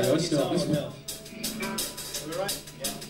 I always start this one. Are we right? Yeah.